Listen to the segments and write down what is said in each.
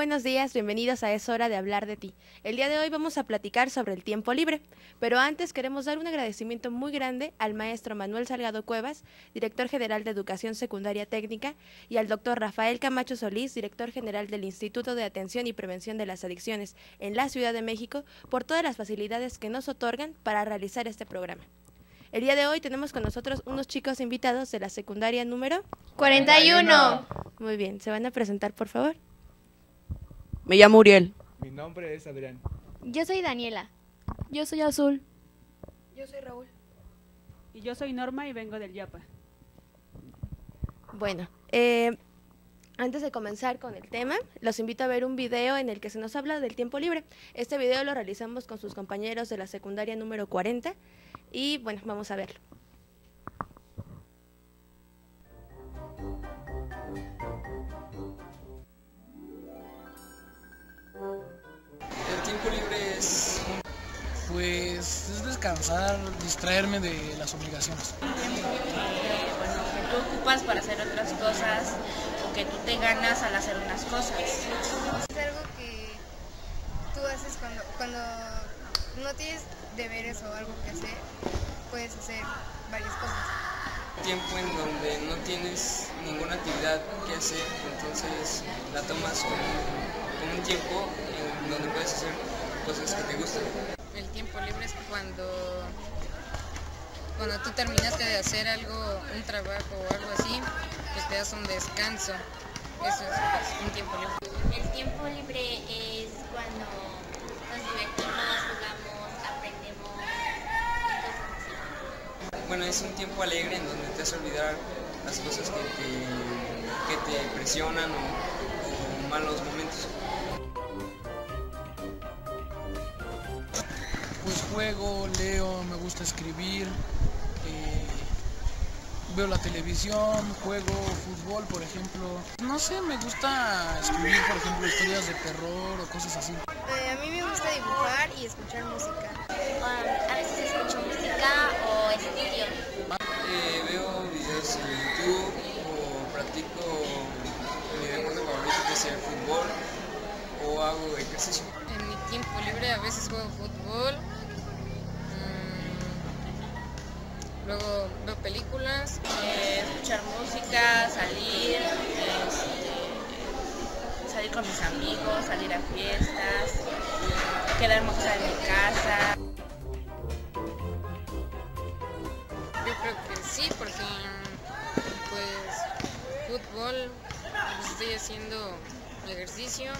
buenos días, bienvenidos a Es hora de hablar de ti. El día de hoy vamos a platicar sobre el tiempo libre, pero antes queremos dar un agradecimiento muy grande al maestro Manuel Salgado Cuevas, director general de Educación Secundaria Técnica, y al doctor Rafael Camacho Solís, director general del Instituto de Atención y Prevención de las Adicciones en la Ciudad de México, por todas las facilidades que nos otorgan para realizar este programa. El día de hoy tenemos con nosotros unos chicos invitados de la secundaria número 41. Muy bien, ¿se van a presentar por favor? Me llamo Uriel. Mi nombre es Adrián. Yo soy Daniela. Yo soy Azul. Yo soy Raúl. Y yo soy Norma y vengo del Yapa. Bueno, eh, antes de comenzar con el tema, los invito a ver un video en el que se nos habla del tiempo libre. Este video lo realizamos con sus compañeros de la secundaria número 40 y bueno, vamos a verlo. Pues es descansar, distraerme de las obligaciones. bueno, que tú ocupas para hacer otras cosas o que tú te ganas al hacer unas cosas. Es algo que tú haces cuando, cuando no tienes deberes o algo que hacer, puedes hacer varias cosas. tiempo en donde no tienes ninguna actividad que hacer, entonces la tomas como, como un tiempo en donde puedes hacer cosas que te gustan. El tiempo libre es cuando, cuando tú terminaste de hacer algo, un trabajo o algo así, que te das un descanso. Eso es pues, un tiempo libre. El tiempo libre es cuando nos divertimos, jugamos, aprendemos y cosas así. Bueno, es un tiempo alegre en donde te hace olvidar las cosas que te, que te presionan o, o malos momentos. Pues juego, leo, me gusta escribir, eh, veo la televisión, juego fútbol, por ejemplo. No sé, me gusta escribir, por ejemplo, historias de terror o cosas así. Eh, a mí me gusta dibujar y escuchar música. Um, a veces escucho música o estudio. Eh, veo videos en YouTube o practico mi deporte favorito que es el fútbol o hago ejercicio. En mi tiempo libre a veces juego fútbol, luego veo películas. Eh, escuchar música, salir, este, salir con mis amigos, salir a fiestas, quedarme a en mi casa. Yo creo que sí, porque pues fútbol pues, estoy haciendo ejercicio.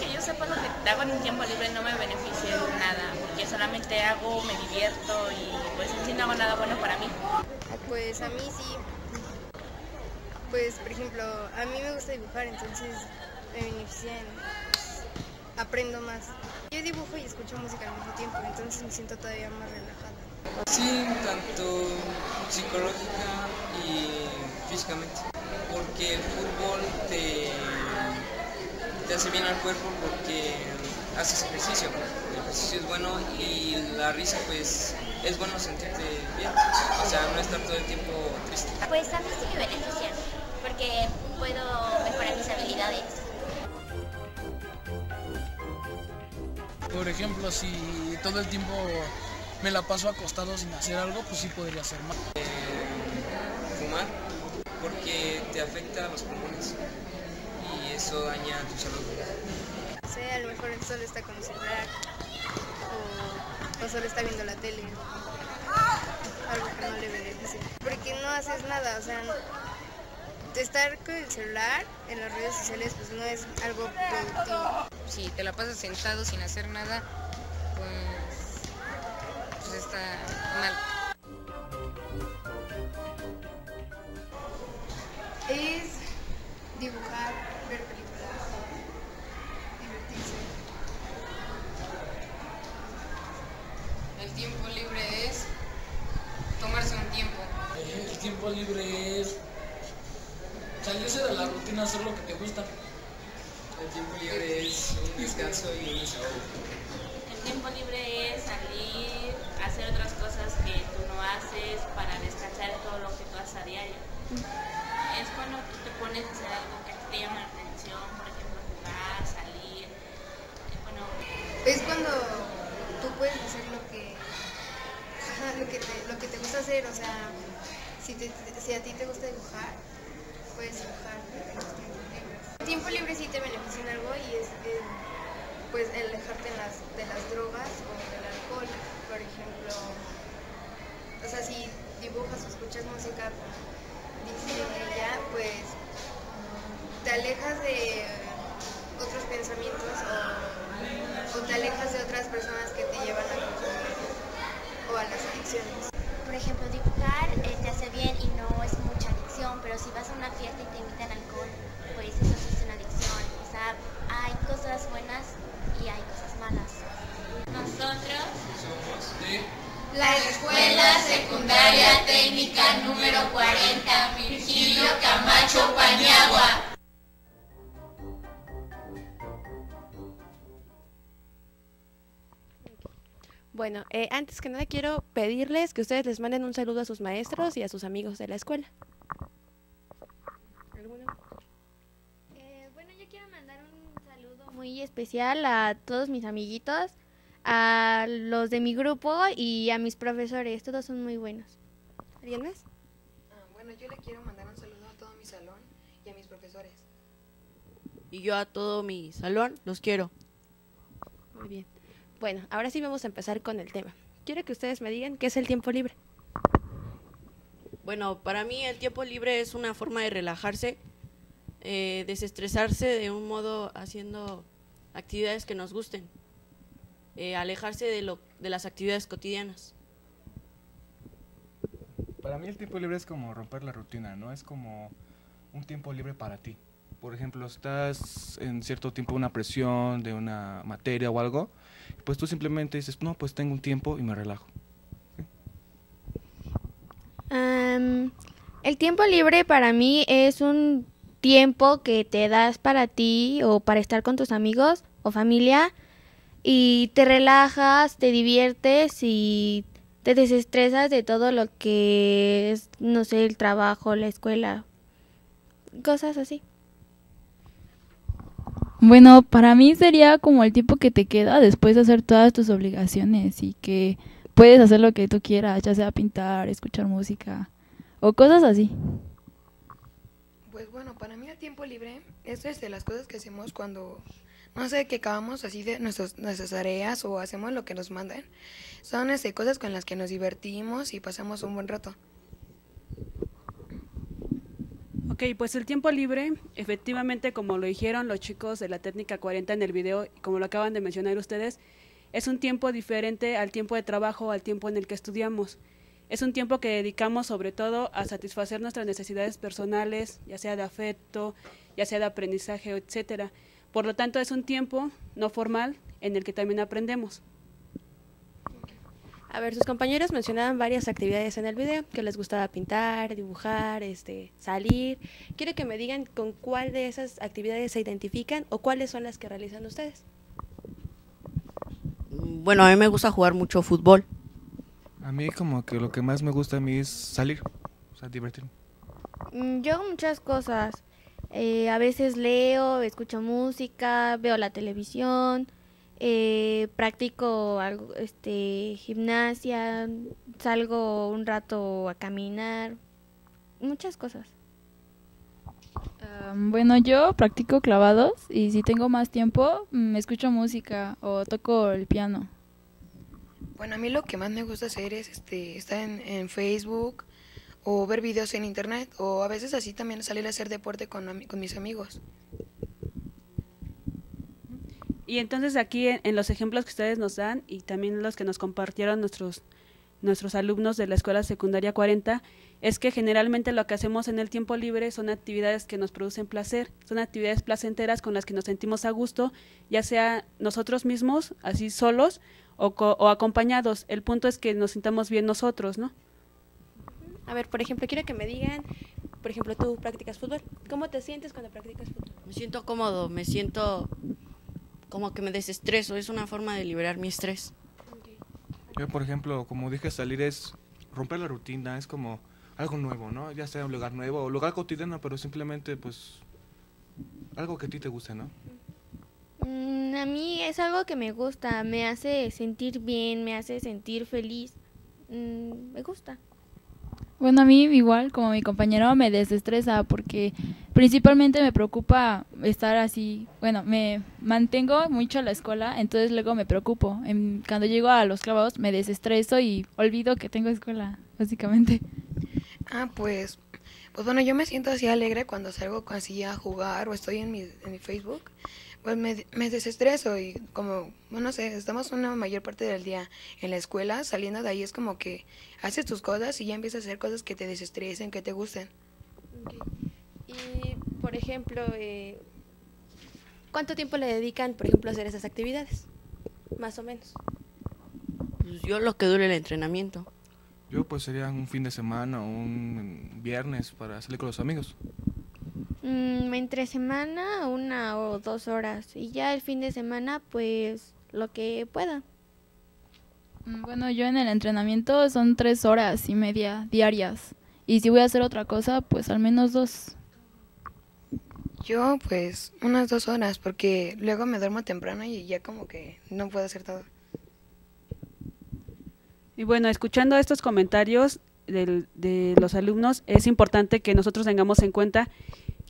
Que yo sepa lo que hago en un tiempo libre no me beneficia en nada, porque solamente hago, me divierto y pues en sí no hago nada bueno para mí. Pues a mí sí. Pues, por ejemplo, a mí me gusta dibujar, entonces me beneficia en, pues, aprendo más. Yo dibujo y escucho música al mismo tiempo, entonces me siento todavía más relajada. Sí, tanto psicológica y físicamente, porque el fútbol te, te hace bien al cuerpo porque haces ejercicio, el ejercicio es bueno y la risa pues es bueno sentirte bien, o sea, no estar todo el tiempo triste. Pues a mí sí me beneficia, porque puedo mejorar mis habilidades. Por ejemplo, si todo el tiempo me la paso acostado sin hacer algo, pues sí podría ser mal. Eh, fumar, porque te afecta a los pulmones y eso daña tu salud. No sé, a lo mejor él solo está con el celular o, o solo está viendo la tele. Algo que no le beneficia. Porque no haces nada, o sea, estar con el celular en las redes sociales pues no es algo productivo. Si te la pasas sentado sin hacer nada, pues, pues está mal. Es dibujar, el tiempo libre es salirse de la rutina, hacer lo que te gusta. El tiempo libre es un descanso y un desahogo. El tiempo libre es salir, hacer otras cosas que tú no haces para descansar todo lo que tú haces a diario. Es cuando tú te pones a hacer algo que te llama la atención, por ejemplo, jugar, salir. Bueno, es cuando tú puedes hacer lo que, lo que, te, lo que te gusta hacer, o sea, si, a ti te gusta dibujar, puedes dibujar en los tiempos libres. El tiempo libre sí te beneficia en algo y es eh, pues alejarte de las drogas o del alcohol, por ejemplo. O sea, si dibujas o escuchas música, dice ella, pues te alejas de otros pensamientos o, o te alejas de otras personas que te llevan a consumir o a las adicciones. Por ejemplo, dibujar eh, te hace bien y no es mucha adicción, pero si vas a una fiesta y te invitan alcohol, pues eso sí es una adicción. O sea, hay cosas buenas y hay cosas malas. Nosotros Somos de La Escuela Secundaria Técnica número 40, Virgilio Camacho Paniagua. Bueno, eh, antes que nada quiero pedirles que ustedes les manden un saludo a sus maestros y a sus amigos de la escuela. ¿Alguno? Eh, bueno, yo quiero mandar un saludo muy especial a todos mis amiguitos, a los de mi grupo y a mis profesores. Todos son muy buenos. ¿Alguien más? Ah, bueno, yo le quiero mandar un saludo a todo mi salón y a mis profesores. Y yo a todo mi salón los quiero. Muy bien. Bueno, ahora sí vamos a empezar con el tema. Quiero que ustedes me digan qué es el tiempo libre. Bueno, para mí el tiempo libre es una forma de relajarse, eh, desestresarse de un modo haciendo actividades que nos gusten, eh, alejarse de, lo, de las actividades cotidianas. Para mí el tiempo libre es como romper la rutina, ¿no? Es como un tiempo libre para ti. Por ejemplo, estás en cierto tiempo una presión de una materia o algo, pues tú simplemente dices, no, pues tengo un tiempo y me relajo. Am, el tiempo libre para mí es un tiempo que te das para ti o para estar con tus amigos o familia y te relajas, te diviertes y te desestresas de todo lo que es, no sé, el trabajo, la escuela, cosas así. Bueno, para mí sería como el tiempo que te queda después de hacer todas tus obligaciones y que puedes hacer lo que tú quieras, ya sea pintar, escuchar música o cosas así. Pues bueno, para mí el tiempo libre es desde las cosas que hacemos cuando, no sé, que acabamos así de nuestras tareas o hacemos lo que nos mandan. Son este, cosas con las que nos divertimos y pasamos un buen rato. Ok, pues el tiempo libre, efectivamente, como lo dijeron los chicos de la técnica 40 en el video, como lo acaban de mencionar ustedes, es un tiempo diferente al tiempo de trabajo, al tiempo en el que estudiamos. Es un tiempo que dedicamos sobre todo a satisfacer nuestras necesidades personales, ya sea de afecto, ya sea de aprendizaje, etcétera. Por lo tanto, es un tiempo no formal en el que también aprendemos. A ver, sus compañeros mencionaban varias actividades en el video, que les gustaba pintar, dibujar, este, salir. Quiero que me digan con cuál de esas actividades se identifican o cuáles son las que realizan ustedes. Bueno, a mí me gusta jugar mucho fútbol. A mí como que lo que más me gusta a mí es salir, o sea, divertirme. Mm, Yo hago muchas cosas. Eh, a veces leo, escucho música, veo la televisión, eh, practico algo, este, gimnasia, salgo un rato a caminar, muchas cosas. Ah, bueno, yo practico clavados y si tengo más tiempo, mm, escucho música o toco el piano. Bueno, a mí lo que más me gusta hacer es este, estar en, en Facebook o ver videos en internet o a veces así también salir a hacer deporte con, con mis amigos. Y entonces aquí en, en los ejemplos que ustedes nos dan y también los que nos compartieron nuestros, nuestros alumnos de la Escuela Secundaria 40, es que generalmente lo que hacemos en el tiempo libre son actividades que nos producen placer, son actividades placenteras con las que nos sentimos a gusto, ya sea nosotros mismos, así solos, o, co- o acompañados. El punto es que nos sintamos bien nosotros, ¿no? A ver, por ejemplo, quiero que me digan, por ejemplo, tú practicas fútbol. ¿Cómo te sientes cuando practicas fútbol? Me siento cómodo, me siento como que me desestreso, es una forma de liberar mi estrés. Yo, por ejemplo, como dije, salir es romper la rutina, es como algo nuevo, ¿no? Ya sea un lugar nuevo o lugar cotidiano, pero simplemente, pues, algo que a ti te guste, ¿no? Mm, a mí es algo que me gusta, me hace sentir bien, me hace sentir feliz. mm, me gusta. Bueno, a mí igual, como mi compañero, me desestresa porque principalmente me preocupa estar así. Bueno, me mantengo mucho en la escuela, entonces luego me preocupo. Cuando llego a los clavos me desestreso y olvido que tengo escuela, básicamente. Ah, pues, pues bueno, yo me siento así alegre cuando salgo así a jugar o estoy en mi, en mi Facebook. Pues me, me desestreso y como, bueno, no sé, estamos una mayor parte del día en la escuela, saliendo de ahí es como que haces tus cosas y ya empiezas a hacer cosas que te desestresen, que te gusten. Y, por ejemplo, eh, ¿cuánto tiempo le dedican, por ejemplo, a hacer esas actividades? Más o menos. Pues yo lo que dure el entrenamiento. Yo pues sería un fin de semana o un viernes para salir con los amigos. Mm, entre semana, una o dos horas. Y ya el fin de semana, pues lo que pueda. Mm, Bueno, yo en el entrenamiento son tres horas y media diarias. Y si voy a hacer otra cosa, pues al menos dos. Yo, pues, unas dos horas, porque luego me duermo temprano y ya como que no puedo hacer todo. Y bueno, escuchando estos comentarios del- de los alumnos, es importante que nosotros tengamos en cuenta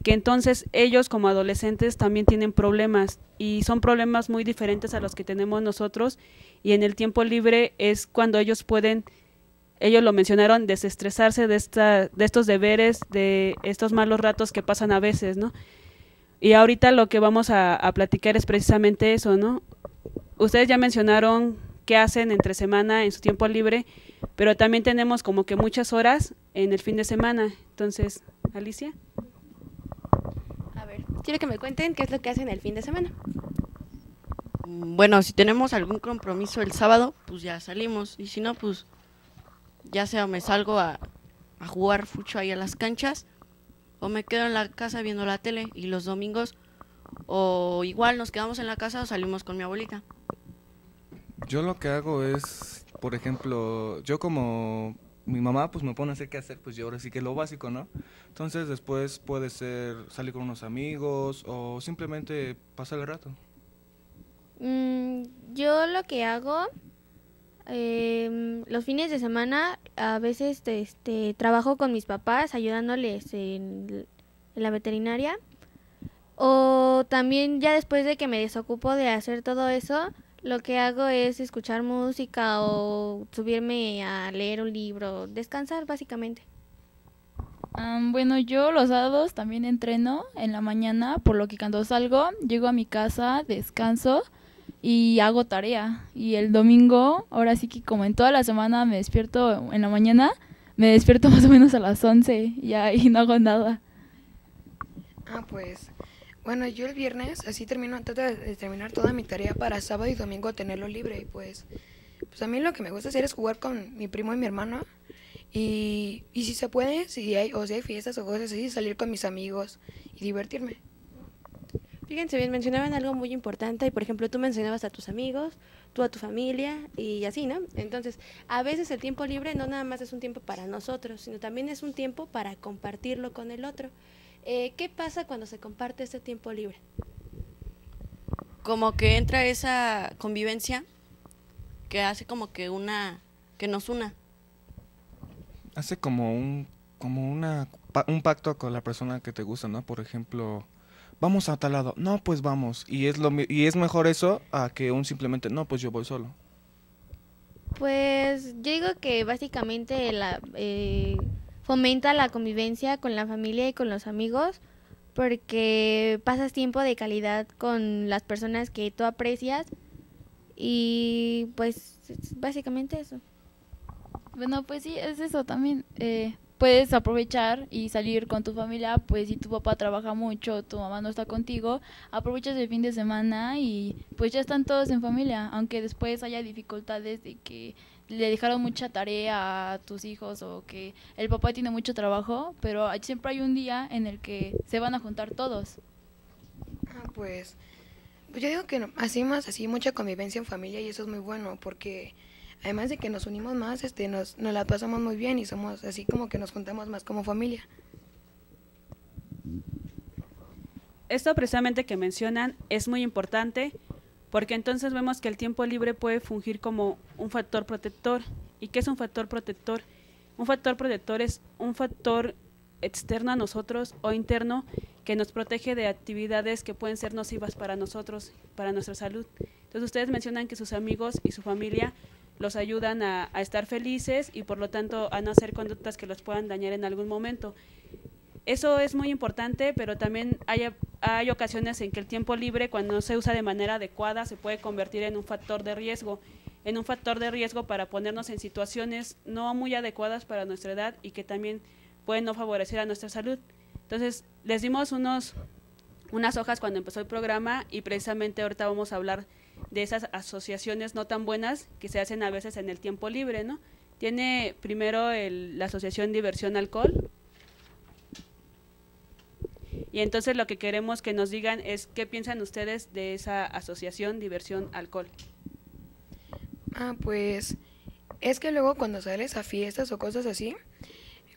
que entonces ellos como adolescentes también tienen problemas y son problemas muy diferentes a los que tenemos nosotros y en el tiempo libre es cuando ellos pueden, ellos lo mencionaron, desestresarse de, esta, de estos deberes, de estos malos ratos que pasan a veces, ¿no? Y ahorita lo que vamos a, a platicar es precisamente eso, ¿no? Ustedes ya mencionaron qué hacen entre semana en su tiempo libre, pero también tenemos como que muchas horas en el fin de semana. Entonces, Alicia. Quiero que me cuenten qué es lo que hacen el fin de semana. Bueno, si tenemos algún compromiso el sábado, pues ya salimos. Y si no, pues ya sea me salgo a, a jugar fucho ahí a las canchas o me quedo en la casa viendo la tele. Y los domingos o igual nos quedamos en la casa o salimos con mi abuelita. Yo lo que hago es, por ejemplo, yo como mi mamá pues me pone a hacer qué hacer, pues yo ahora sí que lo básico, ¿no? Entonces después puede ser salir con unos amigos o simplemente pasar el rato. Mm, yo lo que hago, em, los fines de semana, a veces este, trabajo con mis papás ayudándoles en, en la veterinaria. O también ya después de que me desocupo de hacer todo eso, lo que hago es escuchar música o subirme a leer un libro, descansar básicamente. Am, bueno, yo los sábados también entreno en la mañana, por lo que cuando salgo, llego a mi casa, descanso y hago tarea. Y el domingo, ahora sí que como en toda la semana me despierto en la mañana, me despierto más o menos a las 11 y ahí no hago nada. Ah, pues, bueno, yo el viernes así termino, trato de, terminar toda mi tarea para sábado y domingo tenerlo libre. Y pues, pues a mí lo que me gusta hacer es jugar con mi primo y mi hermano. Y, y si se puede, si hay, o si hay fiestas o cosas así, salir con mis amigos y divertirme. Fíjense bien, mencionaban algo muy importante y por ejemplo tú mencionabas a tus amigos, tú a tu familia y así, ¿no? Entonces, a veces el tiempo libre no nada más es un tiempo para nosotros, sino también es un tiempo para compartirlo con el otro. Eh, ¿Qué pasa cuando se comparte este tiempo libre? Como que entra esa convivencia que hace como que una, que nos una. Hace como un como una pa- un pacto con la persona que te gusta, ¿no? Por ejemplo, vamos a tal lado. No, pues vamos. Y es lo mi- y es mejor eso a que un simplemente no, pues yo voy solo. Pues yo digo que básicamente la, eh, fomenta la convivencia con la familia y con los amigos porque pasas tiempo de calidad con las personas que tú aprecias y pues es básicamente eso. Bueno, pues sí, es eso también. Eh, puedes aprovechar y salir con tu familia, pues si tu papá trabaja mucho, tu mamá no está contigo, aprovechas el fin de semana y pues ya están todos en familia, aunque después haya dificultades de que le dejaron mucha tarea a tus hijos o que el papá tiene mucho trabajo, pero siempre hay un día en el que se van a juntar todos. Ah, pues, pues yo digo que no- así más, así mucha convivencia en familia y eso es muy bueno porque además de que nos unimos más, este, nos, nos la pasamos muy bien y somos así como que nos juntamos más como familia. Esto precisamente que mencionan es muy importante porque entonces vemos que el tiempo libre puede fungir como un factor protector ¿Y qué es un factor protector? Un factor protector es un factor externo a nosotros o interno que nos protege de actividades que pueden ser nocivas para nosotros, para nuestra salud. Entonces ustedes mencionan que sus amigos y su familia los ayudan a, estar felices y por lo tanto a no hacer conductas que los puedan dañar en algún momento. Eso es muy importante, pero también hay, hay ocasiones en que el tiempo libre, cuando no se usa de manera adecuada, se puede convertir en un factor de riesgo, en un factor de riesgo para ponernos en situaciones no muy adecuadas para nuestra edad y que también pueden no favorecer a nuestra salud. Entonces, les dimos unos, unas hojas cuando empezó el programa y precisamente ahorita vamos a hablar de esas asociaciones no tan buenas que se hacen a veces en el tiempo libre, ¿no? Tiene primero el, la Asociación Diversión Alcohol. Y entonces lo que queremos que nos digan es qué piensan ustedes de esa asociación Diversión Alcohol. Ah, pues es que luego cuando sales a fiestas o cosas así,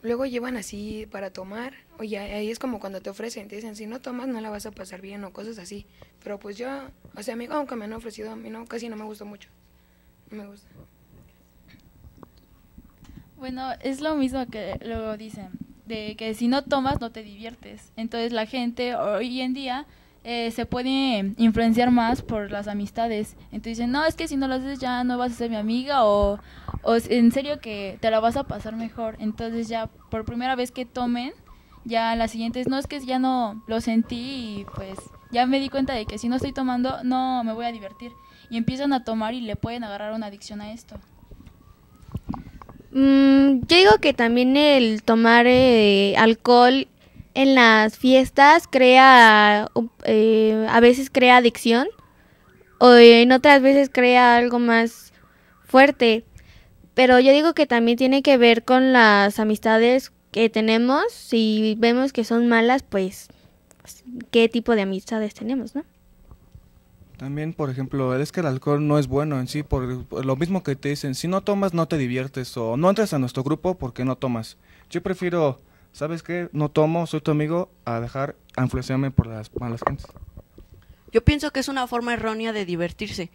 luego llevan así para tomar, oye, ahí es como cuando te ofrecen, te dicen, si no tomas no la vas a pasar bien o cosas así. Pero pues yo, o sea, a mí aunque me han ofrecido, a mí no, casi no me gusta mucho. No me gusta. Bueno, es lo mismo que luego dicen, de que si no tomas no te diviertes. Entonces la gente hoy en día eh, se puede influenciar más por las amistades. Entonces dicen, no, es que si no lo haces ya no vas a ser mi amiga o, en serio que te la vas a pasar mejor. Entonces ya por primera vez que tomen, ya las siguientes, no es que ya no lo sentí y pues ya me di cuenta de que si no estoy tomando no me voy a divertir. Y empiezan a tomar y le pueden agarrar una adicción a esto. Mm, yo digo que también el tomar eh, alcohol en las fiestas crea, eh, a veces crea adicción o en otras veces crea algo más fuerte. Pero yo digo que también tiene que ver con las amistades que tenemos. Si vemos que son malas, pues, ¿qué tipo de amistades tenemos, no? También, por ejemplo, es que el alcohol no es bueno en sí, por, por, lo mismo que te dicen, si no tomas no te diviertes o no entras a nuestro grupo porque no tomas. Yo prefiero, ¿sabes qué? No tomo, soy tu amigo, a dejar a influenciarme por las malas gentes. Yo pienso que es una forma errónea de divertirse.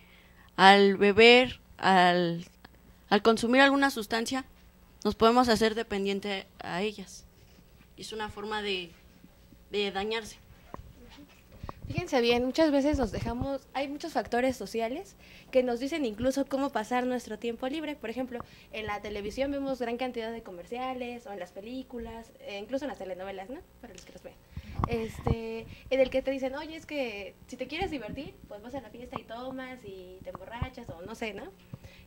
Al beber, al, al consumir alguna sustancia, nos podemos hacer dependiente a ellas. Es una forma de, de dañarse. Fíjense bien, muchas veces nos dejamos, hay muchos factores sociales que nos dicen incluso cómo pasar nuestro tiempo libre. Por ejemplo, en la televisión vemos gran cantidad de comerciales o en las películas, e incluso en las telenovelas, ¿no? Para los que los ven. Este, en el que te dicen, oye, es que si te quieres divertir, pues vas a la fiesta y tomas y te emborrachas o no sé, ¿no?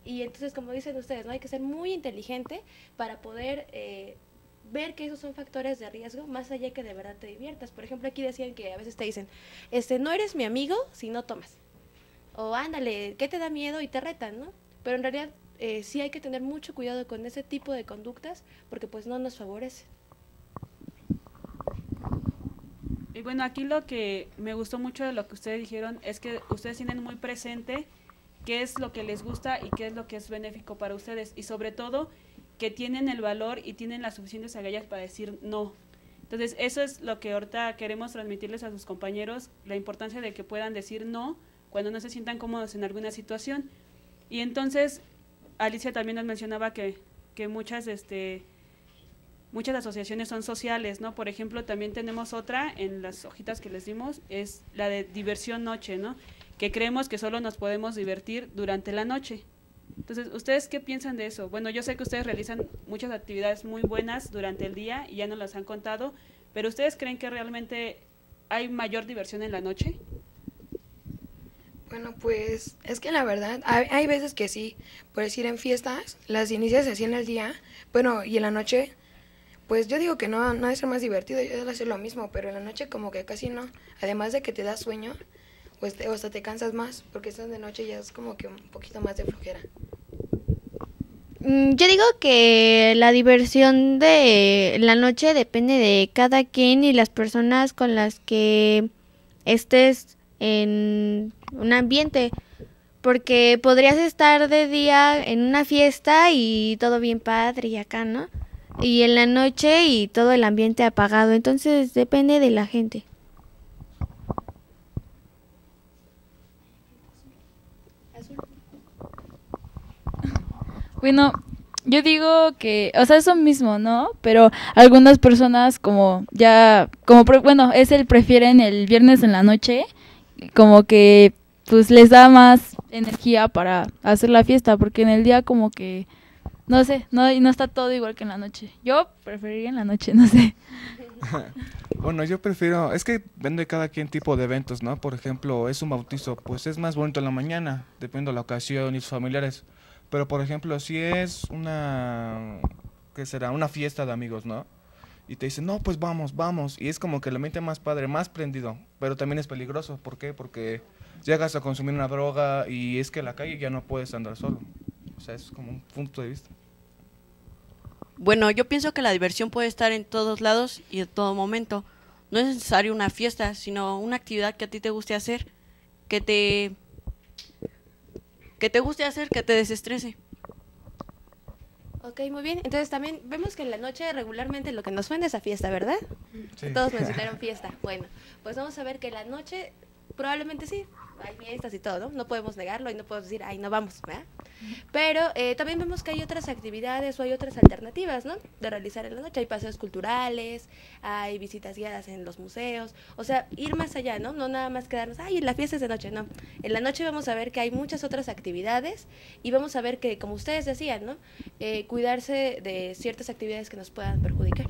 Y entonces, como dicen ustedes, ¿no? Hay que ser muy inteligente para poder eh, ver que esos son factores de riesgo más allá que de verdad te diviertas. Por ejemplo, aquí decían que a veces te dicen, este, no eres mi amigo si no tomas. O ándale, ¿qué te da miedo? Y te retan, ¿no? Pero en realidad eh, sí hay que tener mucho cuidado con ese tipo de conductas porque pues no nos favorece. Y bueno, aquí lo que me gustó mucho de lo que ustedes dijeron es que ustedes tienen muy presente qué es lo que les gusta y qué es lo que es benéfico para ustedes. Y sobre todo, que tienen el valor y tienen las suficientes agallas para decir no. Entonces, eso es lo que ahorita queremos transmitirles a sus compañeros, la importancia de que puedan decir no cuando no se sientan cómodos en alguna situación. Y entonces, Alicia también nos mencionaba que, que muchas, este, muchas asociaciones son sociales, ¿no? Por ejemplo, también tenemos otra en las hojitas que les dimos, es la de diversión noche, ¿no? Que creemos que solo nos podemos divertir durante la noche. Entonces, ¿ustedes qué piensan de eso? Bueno, yo sé que ustedes realizan muchas actividades muy buenas durante el día y ya nos las han contado, pero ¿ustedes creen que realmente hay mayor diversión en la noche? Bueno, pues es que la verdad, hay, hay veces que sí, por decir en fiestas, las inicias así en el día, bueno, y en la noche, pues yo digo que no, no es más divertido, yo hacer lo mismo, pero en la noche como que casi no, además de que te da sueño, pues o hasta te cansas más, porque estás de noche ya es como que un poquito más de flojera. Mm, Yo digo que la diversión de la noche depende de cada quien y las personas con las que estés en un ambiente. Porque podrías estar de día en una fiesta y todo bien padre y acá, ¿no? Y en la noche y todo el ambiente apagado. Entonces depende de la gente. Bueno, yo digo que, o sea, eso mismo, ¿no? Pero algunas personas como ya, como, bueno, es el prefieren el viernes en la noche, como que pues les da más energía para hacer la fiesta, porque en el día como que, no sé, no, no está todo igual que en la noche. Yo preferiría en la noche, no sé. Bueno, yo prefiero, es que depende de cada quien tipo de eventos, ¿no? Por ejemplo, es un bautizo, pues es más bonito en la mañana, depende de la ocasión y sus familiares. Pero por ejemplo, si es una, ¿qué será? Una fiesta de amigos, ¿no? Y te dicen, no, pues vamos, vamos. Y es como que el ambiente más padre, más prendido. Pero también es peligroso. ¿Por qué? Porque llegas a consumir una droga y es que en la calle ya no puedes andar solo. O sea, es como un punto de vista. Bueno, yo pienso que la diversión puede estar en todos lados y en todo momento. No es necesario una fiesta, sino una actividad que a ti te guste hacer, que te que te guste hacer, que te desestrese. Ok, muy bien. Entonces también vemos que en la noche regularmente lo que nos suena es a fiesta, ¿verdad? Sí. Todos mencionaron fiesta. Bueno, pues vamos a ver que la noche probablemente sí, hay fiestas y todo, ¿no? No podemos negarlo y no podemos decir, ay, no vamos, ¿verdad? Pero eh, también vemos que hay otras actividades o hay otras alternativas, ¿no? De realizar en la noche. Hay paseos culturales, hay visitas guiadas en los museos, o sea, ir más allá, ¿no? No nada más quedarnos, ay, la fiesta es de noche, no. En la noche vamos a ver que hay muchas otras actividades y vamos a ver que, como ustedes decían, ¿no? Eh, cuidarse de ciertas actividades que nos puedan perjudicar.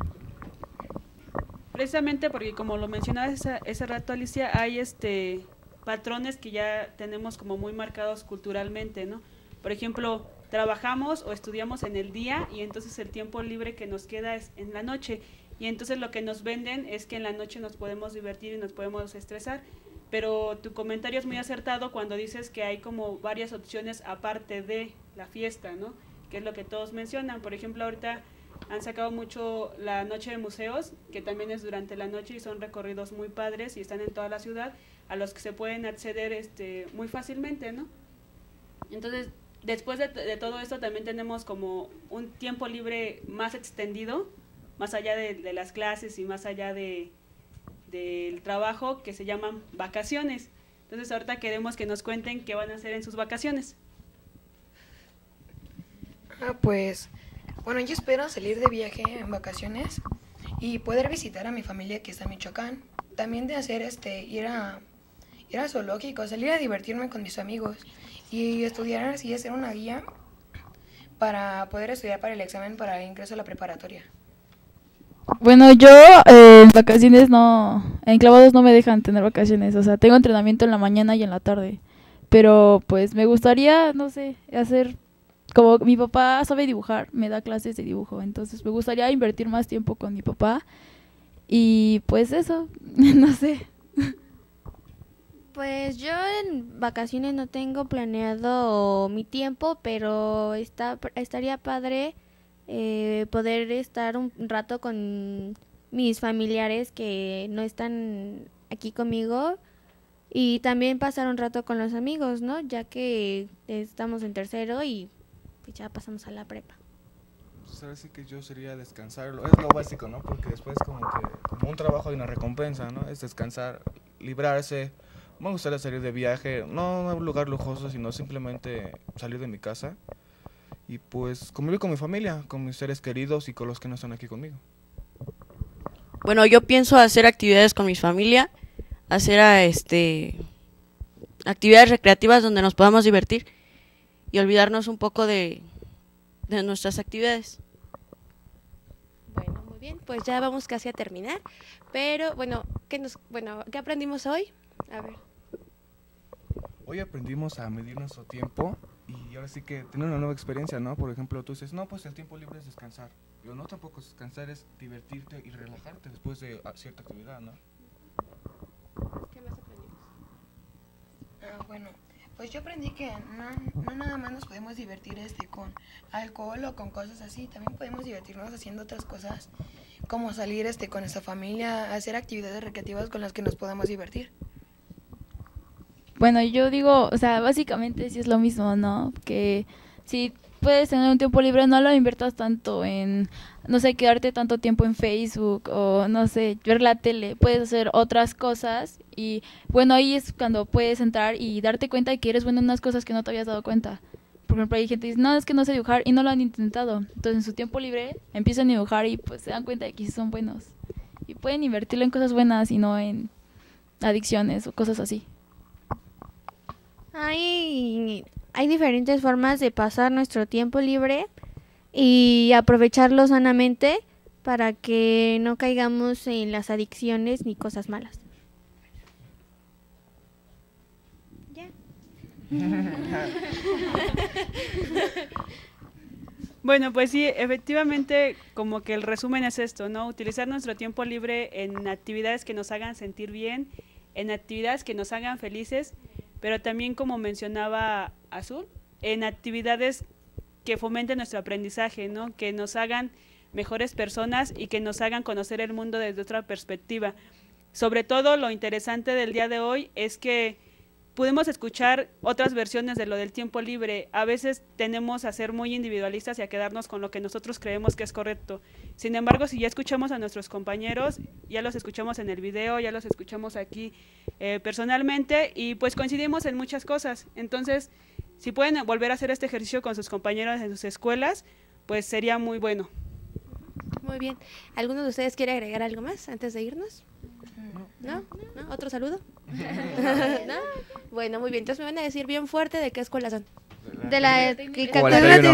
Precisamente porque como lo mencionabas ese, ese rato Alicia, hay este patrones que ya tenemos como muy marcados culturalmente, ¿no? Por ejemplo, trabajamos o estudiamos en el día y entonces el tiempo libre que nos queda es en la noche. Y entonces lo que nos venden es que en la noche nos podemos divertir y nos podemos estresar. Pero tu comentario es muy acertado cuando dices que hay como varias opciones aparte de la fiesta, ¿no? Que es lo que todos mencionan. Por ejemplo, ahorita han sacado mucho la noche de museos, que también es durante la noche y son recorridos muy padres y están en toda la ciudad, a los que se pueden acceder este, muy fácilmente, ¿no? Entonces, después de, de todo esto también tenemos como un tiempo libre más extendido, más allá de, de las clases y más allá de, del trabajo, que se llaman vacaciones. Entonces, ahorita queremos que nos cuenten qué van a hacer en sus vacaciones. Ah, pues, bueno, yo espero salir de viaje en vacaciones y poder visitar a mi familia que está en Michoacán. También de hacer, este, ir a, ir a zoológico, salir a divertirme con mis amigos y estudiar así, hacer una guía para poder estudiar para el examen para el ingreso a la preparatoria. Bueno, yo eh, vacaciones no, en clavados no me dejan tener vacaciones, o sea, tengo entrenamiento en la mañana y en la tarde, pero pues me gustaría, no sé, hacer, como mi papá sabe dibujar, me da clases de dibujo, entonces me gustaría invertir más tiempo con mi papá y pues eso, no sé. Pues yo en vacaciones no tengo planeado mi tiempo, pero está, estaría padre eh, poder estar un rato con mis familiares que no están aquí conmigo y también pasar un rato con los amigos, ¿no? Ya que estamos en tercero y pues, ya pasamos a la prepa. Pues ahora sí que yo sería descansar, lo- es lo básico, ¿no? Porque después como que como un trabajo hay una recompensa, ¿no? Es descansar, librarse. Me gustaría salir de viaje, no a un lugar lujoso, sino simplemente salir de mi casa y pues convivir con mi familia, con mis seres queridos y con los que no están aquí conmigo. Bueno, yo pienso hacer actividades con mi familia, hacer a, este actividades recreativas donde nos podamos divertir y olvidarnos un poco de, de nuestras actividades. Bueno, muy bien, pues ya vamos casi a terminar, pero bueno, ¿qué nos bueno, qué aprendimos hoy? A ver. Hoy aprendimos a medir nuestro tiempo y ahora sí que tener una nueva experiencia, ¿no? Por ejemplo, tú dices, no, pues el tiempo libre es descansar. Yo no, tampoco es descansar, es divertirte y relajarte después de ah, cierta actividad, ¿no? ¿Qué más aprendimos? Ah, bueno, pues yo aprendí que no, no nada más nos podemos divertir este con alcohol o con cosas así, también podemos divertirnos haciendo otras cosas, como salir este con nuestra familia, hacer actividades recreativas con las que nos podamos divertir. Bueno, yo digo, o sea, básicamente sí es lo mismo, ¿no? Que si puedes tener un tiempo libre, no lo inviertas tanto en, no sé, quedarte tanto tiempo en Facebook o, no sé, ver la tele. Puedes hacer otras cosas y, bueno, ahí es cuando puedes entrar y darte cuenta de que eres bueno en unas cosas que no te habías dado cuenta. por ejemplo, hay gente que dice, no, es que no sé dibujar y no lo han intentado. Entonces, en su tiempo libre empiezan a dibujar y pues se dan cuenta de que sí son buenos. Y pueden invertirlo en cosas buenas y no en adicciones o cosas así. Hay, hay diferentes formas de pasar nuestro tiempo libre y aprovecharlo sanamente para que no caigamos en las adicciones ni cosas malas. Bueno, pues sí, efectivamente, como que el resumen es esto, ¿no? Utilizar nuestro tiempo libre en actividades que nos hagan sentir bien, en actividades que nos hagan felices, pero también, como mencionaba Azul, en actividades que fomenten nuestro aprendizaje, ¿no? Que nos hagan mejores personas y que nos hagan conocer el mundo desde otra perspectiva. Sobre todo, lo interesante del día de hoy es que pudimos escuchar otras versiones de lo del tiempo libre. A veces tenemos a ser muy individualistas y a quedarnos con lo que nosotros creemos que es correcto. Sin embargo, si ya escuchamos a nuestros compañeros, ya los escuchamos en el video, ya los escuchamos aquí eh, personalmente y pues coincidimos en muchas cosas. Entonces, si pueden volver a hacer este ejercicio con sus compañeros en sus escuelas, pues sería muy bueno. Muy bien. ¿Alguno de ustedes quiere agregar algo más antes de irnos? ¿No? ¿No? ¿Otro saludo? ¿No? Bueno, muy bien. Entonces me van a decir bien fuerte de qué escuela son. De la de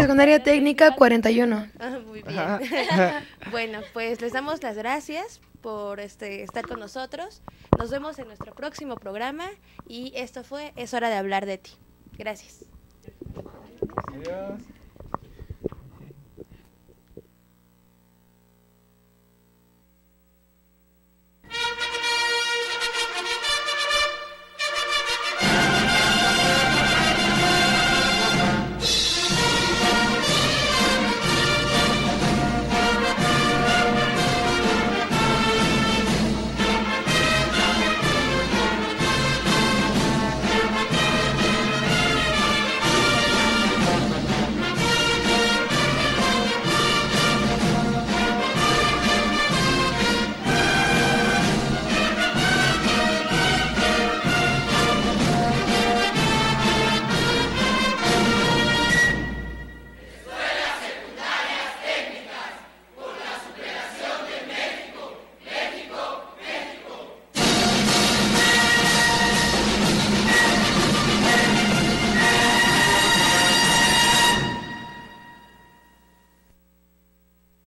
Secundaria Técnica 41. Ah, muy bien. bueno, pues les damos las gracias por este estar con nosotros. Nos vemos en nuestro próximo programa y esto fue Es hora de hablar de ti. Gracias. Adiós.